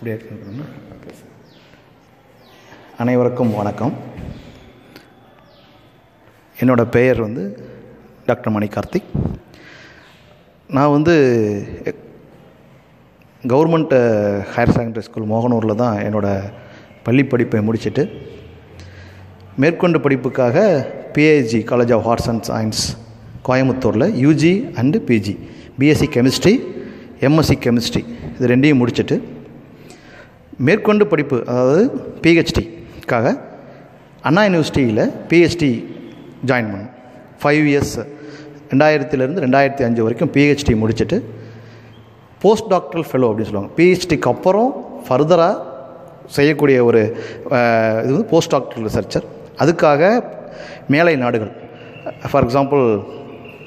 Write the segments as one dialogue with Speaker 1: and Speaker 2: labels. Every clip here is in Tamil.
Speaker 1: Okay sir. அனைவருக்கும் வணக்கம். என்னோடய பெயர் வந்து டாக்டர் மணி கார்த்திக் நான் வந்து கவர்மெண்ட் ஹையர் செகண்டரி ஸ்கூல் மோகனூரில் தான் என்னோடய பள்ளி படிப்பை முடிச்சுட்டு மேற்கொண்டு படிப்புக்காக PSG college of arts and science கோயம்புத்தூரில் UG and PG BSc chemistry MSc chemistry இது ரெண்டையும் முடிச்சுட்டு மேற்கொண்டு படிப்பு அதாவது பிஹெச்டிக்காக அண்ணா யூனிவர்சிட்டியில் பிஹெச்டி ஜாயின் பண்ணோம் ஃபைவ் இயர்ஸ் ரெண்டாயிரத்துலேருந்து ரெண்டாயிரத்தி அஞ்சு வரைக்கும் பிஹெச்டி முடிச்சுட்டு போஸ்ட் டாக்டரல் ஃபெலோ அப்படின்னு சொல்லுவாங்க. பிஹெச்டிக்கு அப்புறம் ஃபர்தராக செய்யக்கூடிய ஒரு இது வந்து போஸ்ட் டாக்டரல் ரிசர்ச்சர் அதுக்காக மேலை நாடுகள் for example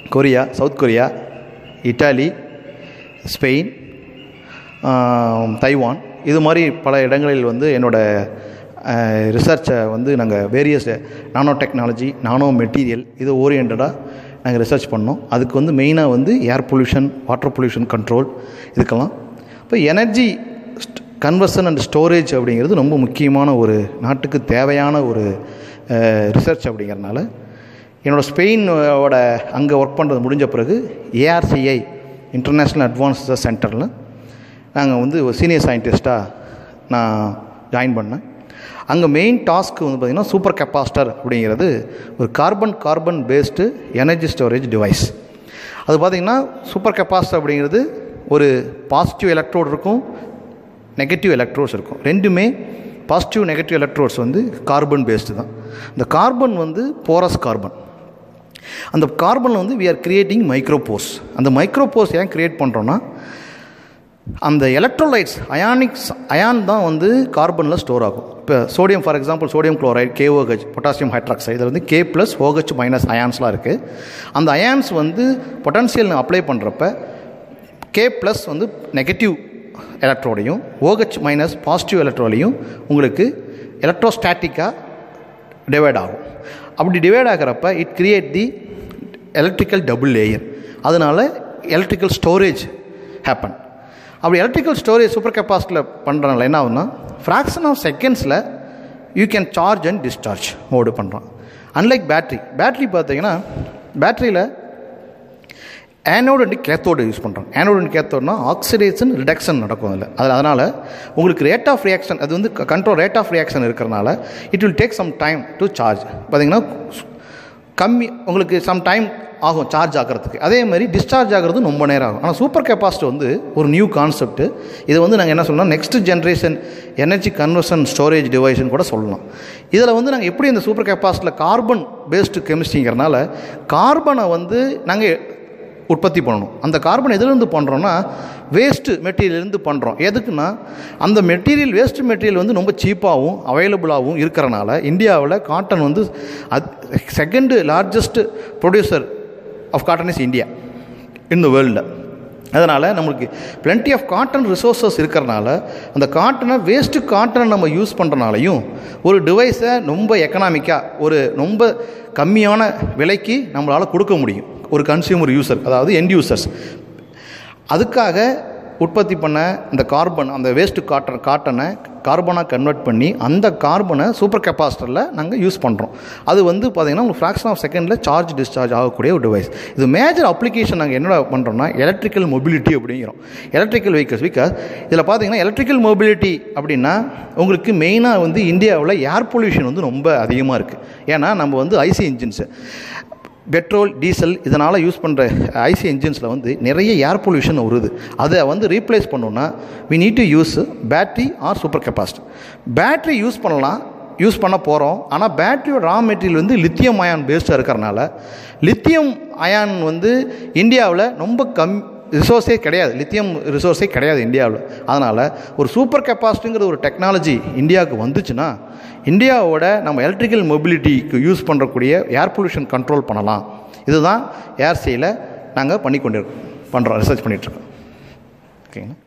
Speaker 1: Korea South Korea Italy Spain Taiwan இது மாதிரி பல இடங்களில் வந்து என்னோடய ரிசர்ச்சை வந்து நாங்கள் various nano technology nano material இது ஓரியன்டாக நாங்கள் ரிசர்ச் பண்ணோம். அதுக்கு வந்து மெயினாக வந்து air pollution water pollution control இதுக்கெல்லாம். இப்போ எனர்ஜி கன்வர்ஷன் அண்ட் ஸ்டோரேஜ் அப்படிங்கிறது ரொம்ப முக்கியமான ஒரு நாட்டுக்கு தேவையான ஒரு ரிசர்ச் அப்படிங்கிறனால என்னோடய ஸ்பெயினோட அங்கே ஒர்க் பண்ணுறது முடிஞ்ச பிறகு ஏஆர்சிஐ இன்டர்நேஷ்னல் அட்வான்ஸ் சென்டரில் நாங்கள் வந்து ஒரு சீனியர் சயின்டிஸ்ட்டாக நான் ஜாயின் பண்ணேன். அங்கே மெயின் டாஸ்க் வந்து பார்த்திங்கன்னா சூப்பர் கெப்பாசிட்டர் அப்படிங்கிறது ஒரு carbon carbon based energy storage device அது பார்த்திங்கன்னா சூப்பர் கெப்பாசிட்டர் அப்படிங்கிறது ஒரு பாசிட்டிவ் எலக்ட்ரோட் இருக்கும் நெகட்டிவ் எலக்ட்ரோட்ஸ் இருக்கும். ரெண்டுமே பாசிட்டிவ் நெகட்டிவ் எலக்ட்ரோட்ஸ் வந்து கார்பன் பேஸ்டு தான். இந்த கார்பன் வந்து போரஸ் கார்பன் அந்த கார்பனில் வந்து வி ஆர் கிரியேட்டிங் மைக்ரோபோர்ஸ் அந்த மைக்ரோபோர்ஸ் ஏன் க்ரியேட் பண்ணுறோன்னா அந்த எலக்ட்ரோலைட்ஸ் அயானிக்ஸ் அயான் தான் வந்து கார்பனில் ஸ்டோர் ஆகும். இப்போ sodium for example sodium chloride KOH potassium hydroxide இதில் வந்து கே ப்ளஸ் ஓஹெச் மைனஸ் அயான்ஸ்லாம் இருக்குது அந்த அயான்ஸ் வந்து பொட்டன்சியல் அப்ளை பண்ணுறப்ப கே ப்ளஸ் வந்து நெகட்டிவ் எலக்ட்ரோடையும் ஓஹெச் மைனஸ் பாசிட்டிவ் எலக்ட்ரோலையும் உங்களுக்கு எலக்ட்ரோஸ்டாட்டிக்காக டிவைட் ஆகும். அப்படி divide ஆகிறப்ப it create the electrical double layer அதனால் எலக்ட்ரிக்கல் ஸ்டோரேஜ் ஹேப்பன் அப்படி எலக்ட்ரிக்கல் ஸ்டோரேஜ் சூப்பர் கெப்பாசிட்டியில் பண்ணுறனால என்ன ஆகுதுன்னா ஃப்ராக்ஷன் ஆஃப் செகண்ட்ஸில் you can charge and discharge mode பண்ணுறோம் அன்லைக் பேட்ரி பேட்ரி பார்த்தீங்கன்னா பேட்ரியில் ஆனோடு அண்ட் கேத்தோடு யூஸ் பண்ணுறோம் ஆனோடு அண்ட் கேத்தோடுனா ஆக்சிடேஷன் ரிடக்ஷன் நடக்கும் அதில். அதில் அதனால் உங்களுக்கு ரேட் ஆஃப் ரியாக்ஷன் அது வந்து கண்ட்ரோல் ரேட் ஆஃப் ரியாக்ஷன் இருக்கிறனால it will take some time to charge பார்த்தீங்கன்னா கம்மி உங்களுக்கு சம் டைம் ஆகும் சார்ஜ் ஆகிறதுக்கு. அதே மாதிரி டிஸ்சார்ஜ் ஆகிறது ரொம்ப நேரம் ஆகும். ஆனால் சூப்பர் கெப்பாசிட்டி வந்து ஒரு நியூ கான்செப்ட்டு இது வந்து நாங்கள் என்ன சொல்லலாம் next generation energy conversion storage டிவைஸ்னு கூட சொல்லலாம். இதில் வந்து நாங்கள் எப்படி இந்த சூப்பர் கெப்பாசிட்டியில் கார்பன் பேஸ்டு கெமிஸ்ட்ரிங்கிறனால கார்பனை வந்து நாங்கள் உற்பத்தி பண்ணணும். அந்த கார்பன் எதுலேருந்து பண்ணுறோன்னா வேஸ்ட்டு மெட்டீரியல்லேருந்து பண்ணுறோம் எதுக்குன்னா அந்த மெட்டீரியல் வேஸ்ட் மெட்டீரியல் வந்து ரொம்ப சீப்பாகவும் அவைலபிளாகவும் இருக்கிறனால இந்தியாவில் காட்டன் வந்து அது second largest producer of cotton is India in the வேர்ல்டில் அதனால் நம்மளுக்கு பிளென்டி ஆஃப் காட்டன் ரிசோர்ஸஸ் இருக்கிறனால அந்த காட்டனை வேஸ்ட்டு காட்டனை நம்ம யூஸ் பண்ணுறனாலையும் ஒரு டிவைஸை ரொம்ப எக்கனாமிக்காக ஒரு ரொம்ப கம்மியான விலைக்கு நம்மளால் கொடுக்க முடியும். ஒரு கன்சியூமர் யூசர் அதாவது எண்ட் யூசர்ஸ் அதுக்காக உற்பத்தி பண்ண இந்த கார்பன் அந்த வேஸ்ட்டு காட்டன் காட்டனை கார்பனாக கன்வெர்ட் பண்ணி அந்த கார்பனை சூப்பர் கெப்பாசிட்டரில் நாங்கள் யூஸ் பண்ணுறோம் அது வந்து பார்த்திங்கன்னா உங்களுக்கு ஃப்ராக்ஷன் ஆஃப் செகண்டில் சார்ஜ் டிஸ்சார்ஜ் ஆகக்கூடிய ஒரு டிவைஸ் இது மேஜர் அப்ளிகேஷன் நாங்கள் என்ன பண்ணுறோம்னா எலக்ட்ரிக்கல் மொபிலிட்டி அப்படிங்கிறோம். எலக்ட்ரிக்கல் வெஹிக்கல்ஸ் பிகாஸ் இதில் பார்த்தீங்கன்னா எலக்ட்ரிக்கல் மொபிலிட்டி அப்படின்னா உங்களுக்கு மெயினாக வந்து இந்தியாவில் ஏர் பொல்யூஷன் வந்து ரொம்ப அதிகமாக இருக்குது ஏன்னா நம்ம வந்து ஐசி இன்ஜின்ஸு பெட்ரோல் டீசல் இதனால் யூஸ் பண்ணுற ஐசி என்ஜின்ஸில் வந்து நிறைய ஏர் பொல்யூஷன் வருது அதை வந்து ரீப்ளேஸ் பண்ணோன்னா we need to use battery or super capacity battery use பண்ணலாம் யூஸ் பண்ண போகிறோம் ஆனால் பேட்ரியோட ரா மெட்டீரியல் வந்து லித்தியம் அயான் பேஸ்டாக இருக்கிறனால லித்தியம் அயான் வந்து இந்தியாவில் ரொம்ப கம் ரிசோர்ஸே கிடையாது. லித்தியம் ரிசோர்ஸே கிடையாது இந்தியாவில். அதனால் ஒரு சூப்பர் கெப்பாசிட்டிங்கிற ஒரு டெக்னாலஜி இந்தியாவுக்கு வந்துச்சுன்னா இந்தியாவோட நம்ம எலக்ட்ரிக்கல் மொபிலிட்டிக்கு யூஸ் பண்ணுறக்கூடிய ஏர் பொல்யூஷன் கண்ட்ரோல் பண்ணலாம். இதுதான் ஏர்சியில் நாங்கள் பண்ணி கொண்டு பண்ணுறோம் ரிசர்ச் பண்ணிகிட்ருக்கோம் ஓகேங்களா